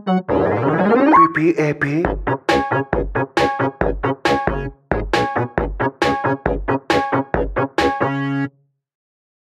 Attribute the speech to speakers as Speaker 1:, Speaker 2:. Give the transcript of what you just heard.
Speaker 1: PPAP.